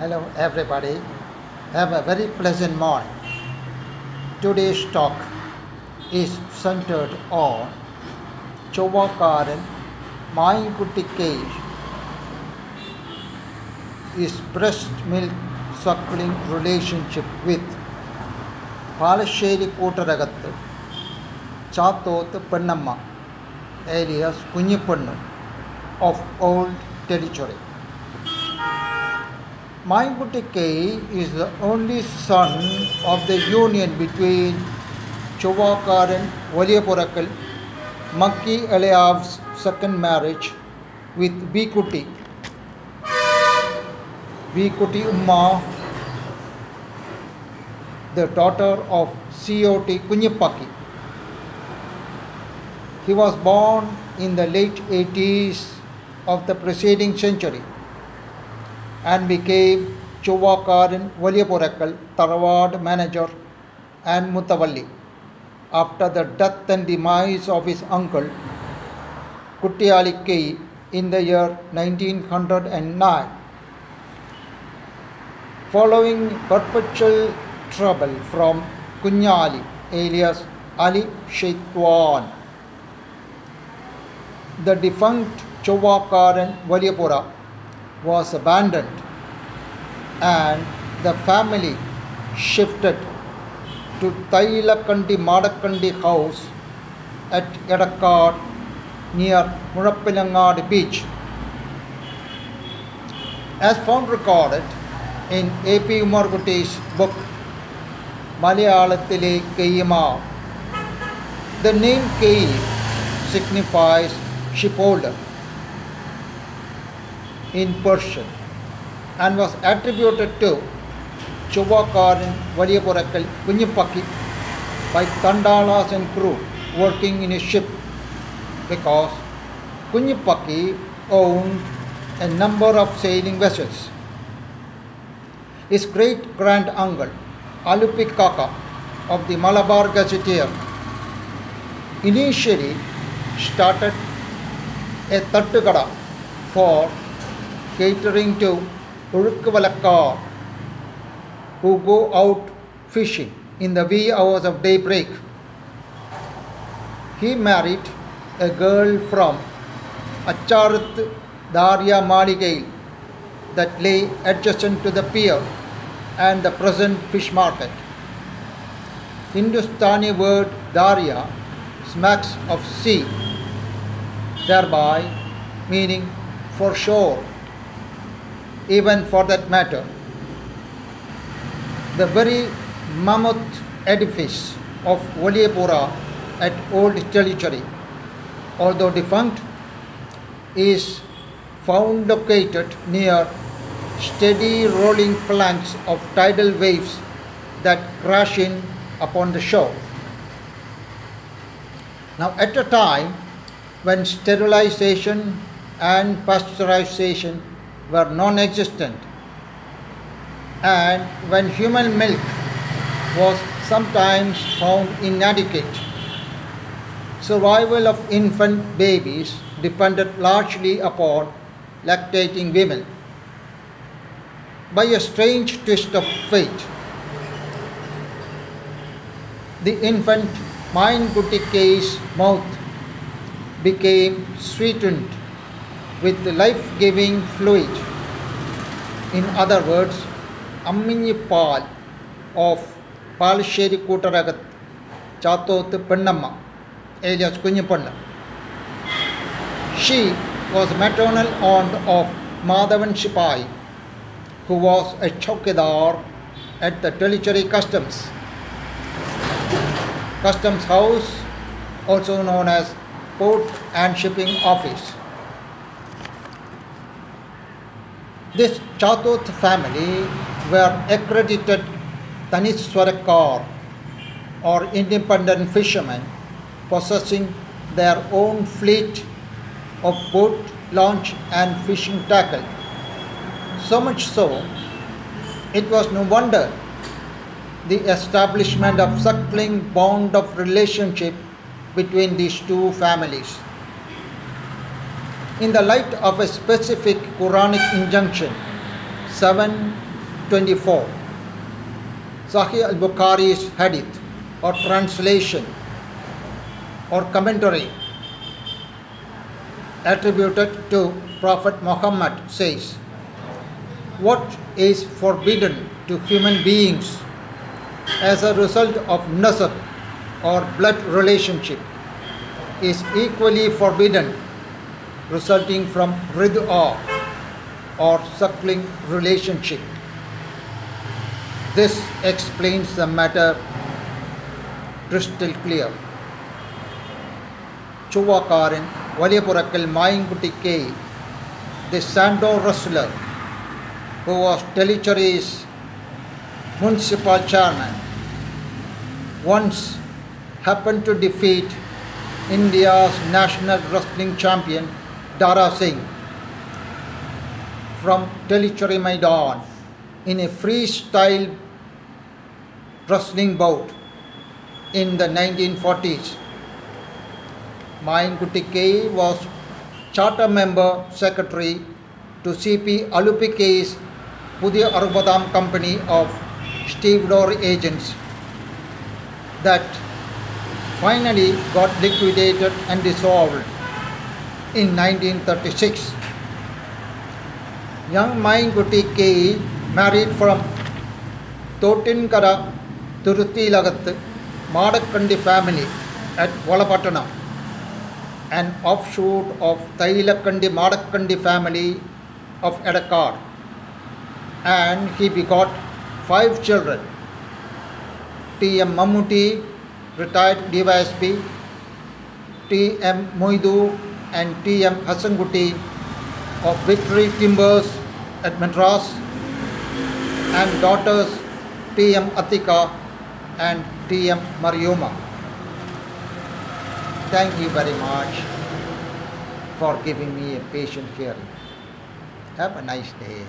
Hello, everybody. Have a very pleasant morning. Today's talk is centered on Chovakaran Mayinkutti case. His breast milk suckling relationship with Palassery Koottarakath Chathoth Pennamma alias Kunjipennu of old territory Mainkutti K is the only son of the union between Chovakaran Valiyapurakal, Makki Alayav's second marriage with Bikutti. Bikutti Umma, the daughter of COT Kunyipaki. He was born in the late 80s of the preceding century and became Chuvakaran Valiyapurakal Tarawad manager and Mutavalli after the death and demise of his uncle Kuttiyali K in the year 1909. Following perpetual trouble from Kunyali alias Ali Shaitwan, the defunct Chuvakaran Valiyapura was abandoned and the family shifted to Tailakandi Madakandi house at Edakad near Murapilangad beach. As found recorded in A.P. Umarguti's book Malayalatile Kayima, the name Kayi signifies shipholder in Persian and was attributed to Chuvakaran Valiyapurakal Kunyipaki by Tandalas and crew working in a ship because Kunyipaki owned a number of sailing vessels. His great grand uncle, Alupi Kaka of the Malabar Gazetteer, initially started a Tattugada for catering to Urukkavalakar who go out fishing in the wee hours of daybreak. He married a girl from Acharat Darya Maligail that lay adjacent to the pier and the present fish market. Hindustani word Darya smacks of sea, thereby meaning for shore even for that matter. The very mammoth edifice of Waliyapura at Old Territory, although defunct, is found located near steady rolling flanks of tidal waves that crash in upon the shore. Now, at a time when sterilization and pasteurization were non existent, and when human milk was sometimes found inadequate. Survival of infant babies depended largely upon lactating women. By a strange twist of fate, the infant Mainkutike's mouth became sweetened with life giving fluid. In other words, Amminyipal of Palsheri Kutaragat Chatot Pannamma, alias Kunyipanna. She was maternal aunt of Madhavan Shipai, who was a chowkidar at the Tellicherry Customs. Customs House, also known as Port and Shipping Office. This Chatoth family were accredited Taniswarakar or independent fishermen possessing their own fleet of boat, launch, and fishing tackle. So much so, it was no wonder the establishment of suckling bond of relationship between these two families. In the light of a specific Quranic injunction, 724. Sahih al Bukhari's hadith or translation or commentary attributed to Prophet Muhammad says, What is forbidden to human beings as a result of nasab or blood relationship is equally forbidden resulting from rid'a or suckling relationship. This explains the matter crystal clear. ചൊവ്വാക്കാരൻ വലിയ Purakkal Mayinkutty K the Sando wrestler who was Tellicherry's municipal chairman once happened to defeat India's national wrestling champion Dara Singh from Tellicherry Maidan in a freestyle wrestling bout in the 1940s. Mayankutti K was charter member secretary to CP Alupike's Pudya Arubadam company of stevedore agents that finally got liquidated and dissolved in 1936. Young Mayankutti K married from Totinkara Tiruthilagat Madakandi family at Valapattanam an offshoot of Tailakandi Madakandi family of Edakar. And he begot five children. T.M. Mammuti, retired DYSP, T.M. Moidu and T.M. Hassanguti of Victory Timbers at Madras and daughters T.M. Atika and T.M. Marioma. Thank you very much for giving me a patient hearing. Have a nice day.